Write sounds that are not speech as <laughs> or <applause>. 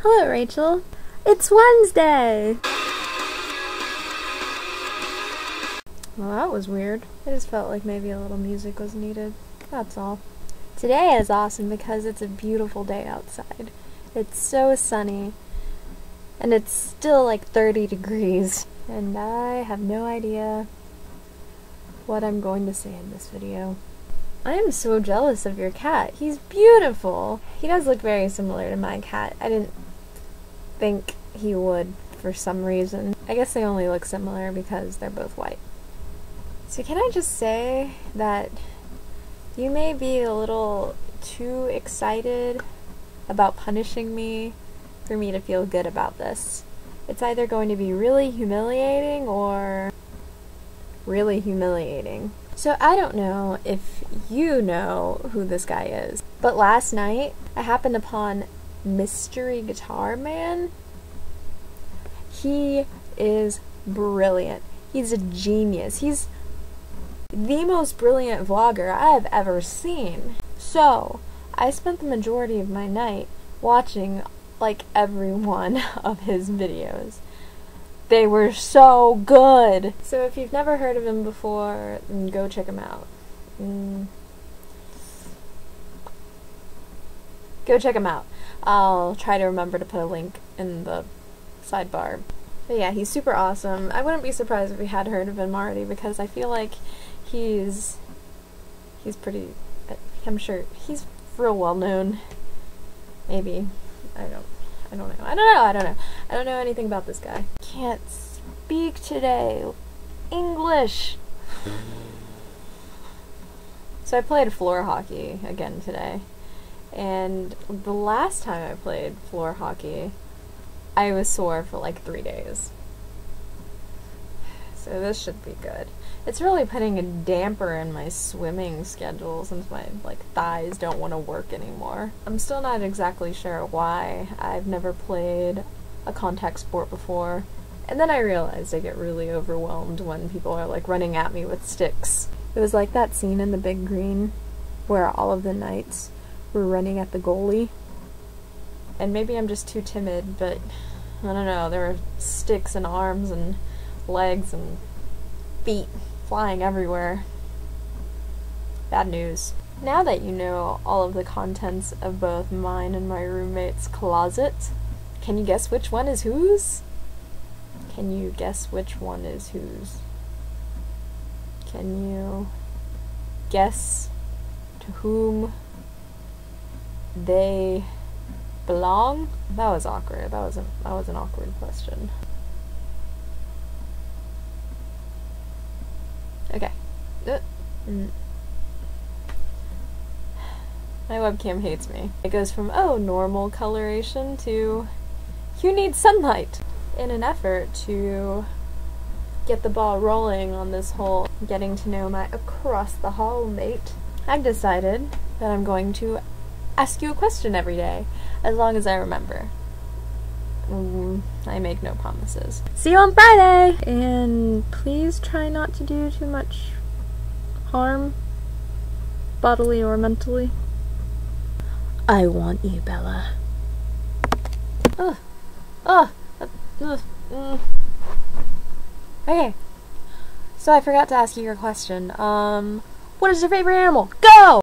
Hello, Rachel. It's Wednesday! Well, that was weird. I just felt like maybe a little music was needed. That's all. Today is awesome because it's a beautiful day outside. It's so sunny, and it's still like 30 degrees, and I have no idea what I'm going to say in this video. I am so jealous of your cat. He's beautiful. He does look very similar to my cat. I didn't think he would for some reason. I guess they only look similar because they're both white. So can I just say that you may be a little too excited about punishing me for me to feel good about this. It's either going to be really humiliating or really humiliating. So I don't know if you know who this guy is, but last night I happened upon Mystery Guitar Man. He is brilliant. He's a genius. He's the most brilliant vlogger I have ever seen. So, I spent the majority of my night watching like every <laughs> one of his videos. They were so good! So if you've never heard of him before, go check him out. Mm. Go check him out. I'll try to remember to put a link in the sidebar. But yeah, he's super awesome. I wouldn't be surprised if we had heard of him already because I feel like he's he's pretty I'm sure he's real well known. Maybe. I don't I don't know. I don't know. I don't know. I don't know anything about this guy. Can't speak today. English. <laughs> So I played floor hockey again today. And the last time I played floor hockey, I was sore for like three days. So this should be good. It's really putting a damper in my swimming schedule since my like thighs don't want to work anymore. I'm still not exactly sure why. I've never played a contact sport before. And then I realized I get really overwhelmed when people are like running at me with sticks. It was like that scene in The Big Green where all of the knights were running at the goalie. And maybe I'm just too timid, but I don't know, there were sticks and arms and legs and feet flying everywhere. Bad news. Now that you know all of the contents of both mine and my roommate's closet, can you guess which one is whose? Can you guess which one is whose? Can you guess to whom they belong? That was awkward. That was a, that was an awkward question. Okay. Uh, mm. My webcam hates me. It goes from, oh, normal coloration to, you need sunlight. In an effort to get the ball rolling on this whole getting to know my across the hall mate, I've decided that I'm going to ask you a question every day, as long as I remember. Mm, I make no promises. See you on Friday! And please try not to do too much harm, bodily or mentally. I want you, Bella. Ugh. Ugh. Ugh. Mm. Okay. So I forgot to ask you your question. Um, what is your favorite animal? Go!